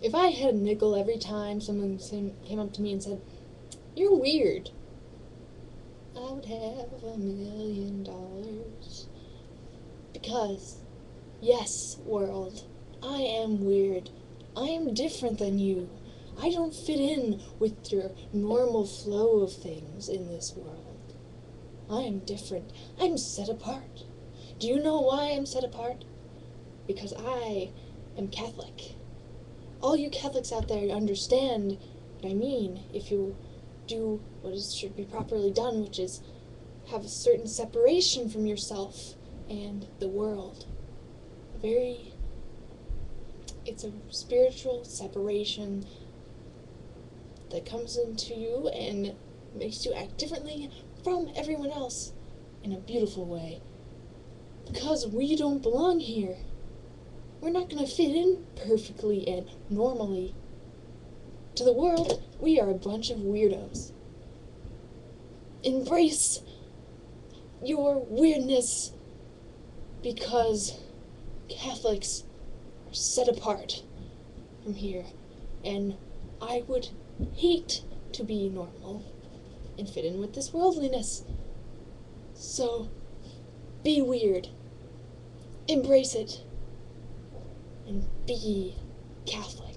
if I had a nickel every time someone came up to me and said, "You're weird," I would have a million dollars. Because, yes, world, I am weird. I am different than you. I don't fit in with your normal flow of things in this world. I am different. I'm set apart. Do you know why I'm set apart? Because I am Catholic. All you Catholics out there understand what I mean if you do what is, should be properly done, which is have a certain separation from yourself and the world. A very, it's a spiritual separation that comes into you and makes you act differently from everyone else in a beautiful way. Because we don't belong here. We're not going to fit in perfectly and normally. To the world, we are a bunch of weirdos. Embrace your weirdness because Catholics are set apart from here, and I would hate to be normal and fit in with this worldliness. So, be weird, embrace it, be Catholic.